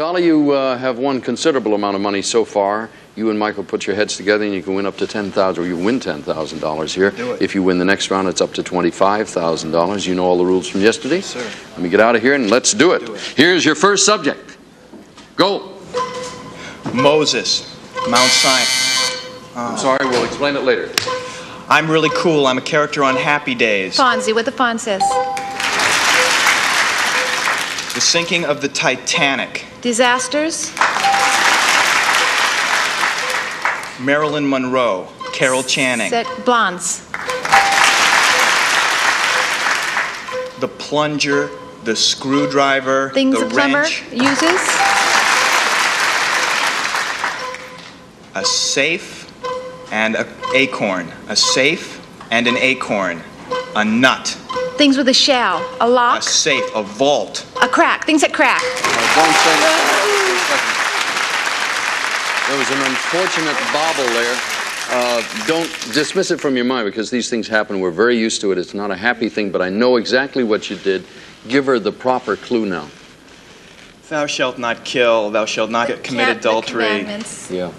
Dolly, you uh, have won considerable amount of money so far. You and Michael put your heads together, and you can win up to ten thousand, or you win ten thousand dollars here. Do it. If you win the next round, it's up to twenty-five thousand dollars. You know all the rules from yesterday. Yes, Sir. Let me get out of here and let's do it. Do it. Here's your first subject. Go. Moses, Mount Sinai. I'm sorry. We'll explain it later. I'm really cool. I'm a character on Happy Days. Fonzie, what the font says. The sinking of the Titanic. Disasters. Marilyn Monroe. Carol Channing. Set blondes. The plunger. The screwdriver. Things the a plumber wrench. uses. A safe and an acorn. A safe and an acorn. A nut. Things with a shell. A lock, A safe. A vault. A crack. Things that crack. Uh, don't say that. There was an unfortunate bobble there. Uh, don't dismiss it from your mind because these things happen. We're very used to it. It's not a happy thing, but I know exactly what you did. Give her the proper clue now. Thou shalt not kill. Thou shalt not commit Can't- the adultery. commandments. Yeah.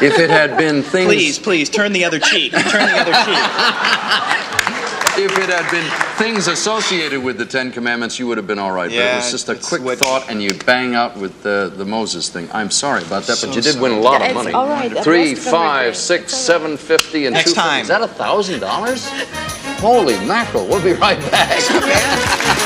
If it had been things, Please, please, turn the other cheek. Turn the other cheek. if it had been things associated with the Ten Commandments, you would have been all right. but it was just a quick what- thought, and you bang out with the the Moses thing. I'm sorry about that, but you did win a lot of It's money. all right. The Three, rest of them are five, great. six, It's all seven fifty, and Next two. time. Is that a thousand dollars? Holy mackerel! We'll be right back.